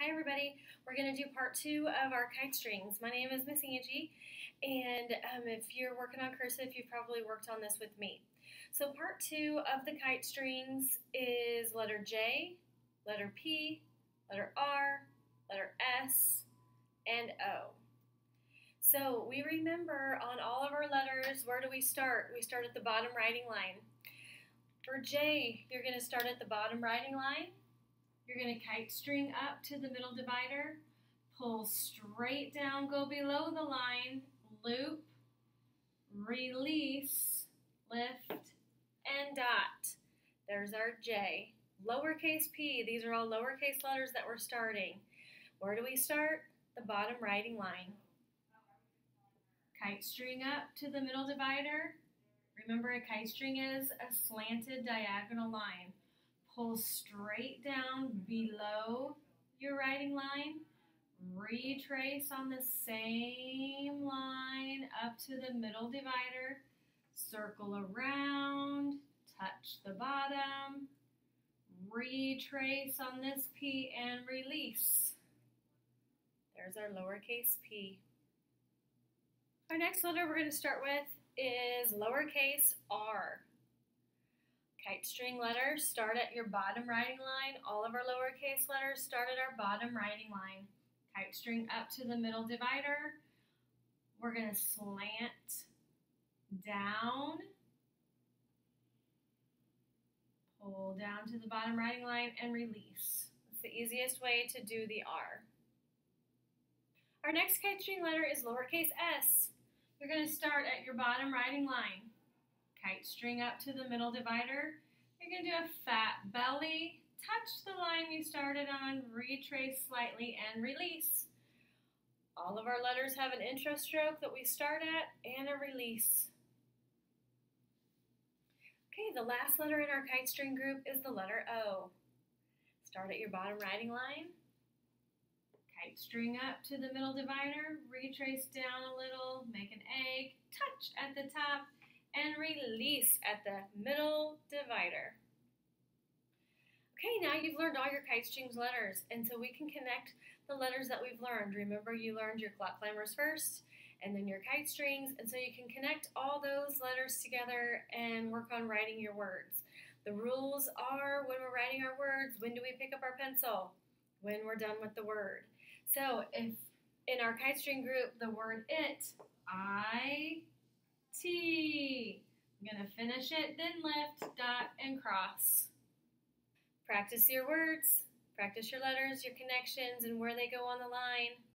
Hi everybody, we're going to do part two of our kite strings. My name is Miss Angi and um, if you're working on cursive you've probably worked on this with me. So part two of the kite strings is letter J, letter P, letter R, letter S, and O. So we remember on all of our letters, where do we start? We start at the bottom writing line. For J, you're going to start at the bottom writing line you're going to kite string up to the middle divider, pull straight down, go below the line, loop, release, lift, and dot. There's our J. Lowercase p, these are all lowercase letters that we're starting. Where do we start? The bottom writing line. Kite string up to the middle divider. Remember a kite string is a slanted diagonal line pull straight down below your writing line, retrace on the same line up to the middle divider, circle around, touch the bottom, retrace on this P and release. There's our lowercase p. Our next letter we're going to start with is lowercase r. Kite string letters start at your bottom writing line. All of our lowercase letters start at our bottom writing line. Kite string up to the middle divider. We're going to slant down, pull down to the bottom writing line, and release. It's the easiest way to do the R. Our next kite string letter is lowercase s. You're going to start at your bottom writing line kite string up to the middle divider. You're going to do a fat belly, touch the line you started on, retrace slightly, and release. All of our letters have an intro stroke that we start at and a release. Okay, the last letter in our kite string group is the letter O. Start at your bottom writing line, kite string up to the middle divider, retrace down a little, make an egg, touch at the top, and release at the middle divider. Okay, now you've learned all your kite strings letters, and so we can connect the letters that we've learned. Remember, you learned your clock climbers first, and then your kite strings, and so you can connect all those letters together and work on writing your words. The rules are when we're writing our words, when do we pick up our pencil? When we're done with the word. So if in our kite string group, the word it, I, T. I'm going to finish it, then lift, dot, and cross. Practice your words. Practice your letters, your connections, and where they go on the line.